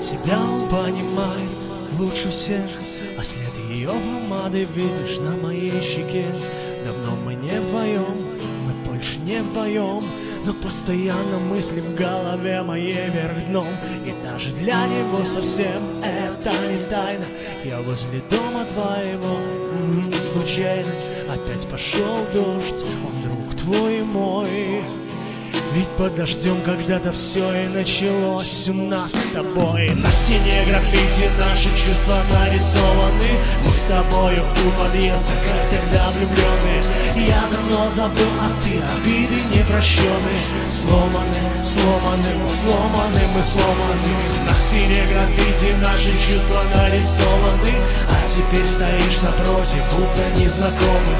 себя он понимает лучше всех А след ее помады видишь на моей щеке. Давно мы не вдвоем, мы больше не вдвоем но постоянно мысли в голове моей вверх дном. И даже для него совсем это не тайна. Я возле дома твоего, случайно. Опять пошел дождь, он друг твой и мой ведь под дождем когда-то все и началось у нас с тобой. На стене граффити наши чувства нарисованы. Мы с тобою у подъезда, как тогда влюбленные Я давно забыл, а ты обиды непрощенные Сломаны, сломаны, сломаны, мы сломаны. На стене граффити наши чувства нарисованы теперь стоишь напротив, будто незнакомый.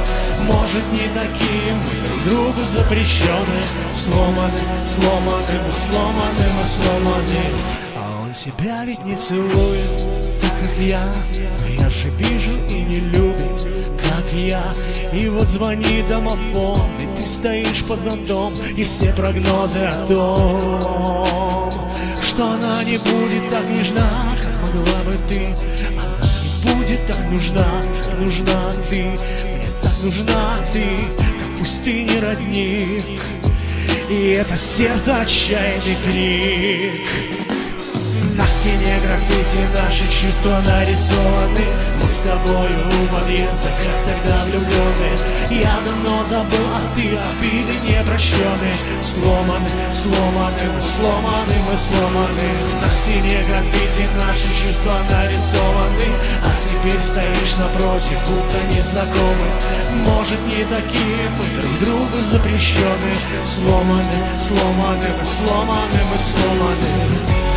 Может не таким, мы друг другу запрещены. Сломаны сломаны, мы сломаны, мы сломаны А он тебя ведь не целует, так как я. Я же вижу и не любит, как я. И вот звонит домофон, и ты стоишь под зонтом И все прогнозы о том Что она не будет так нежна, как могла бы ты нужна, нужна ты Мне так нужна ты, как пустыни родник. И это сердце отчаянный крик. На стене граффити наши чувства нарисованы. Мы с тобою у подъезда, как тогда влюбленные Я давно забыл, а ты обиды непрощенные Сломаны, сломаны, мы сломаны, мы сломаны. На стене граффити наши чувства нарисованы. А теперь стоишь напротив, будто незнакомый Может не такие мы друг другу запрещены. Сломаны, сломаны, мы сломаны, мы сломаны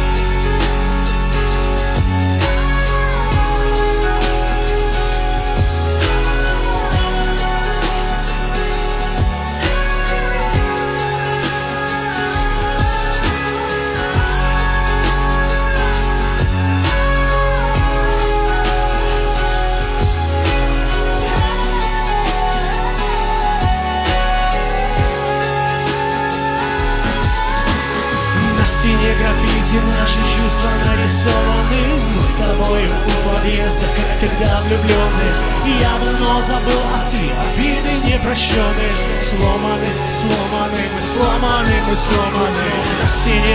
стене граффити наши чувства нарисованы. Мы с тобой у подъезда, как тогда влюбленные Я давно забыл, а ты обиды непрощенные Сломаны, сломаны, мы сломаны, мы сломаны.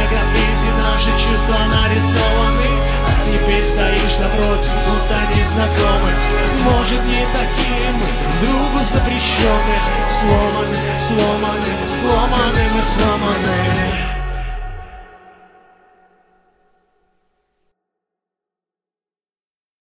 Граффити наши чувства нарисованы. А теперь стоишь напротив, будто незнакомый Может не такие мы друг другу запрещены. Сломаны, сломаны, сломаны, мы сломаны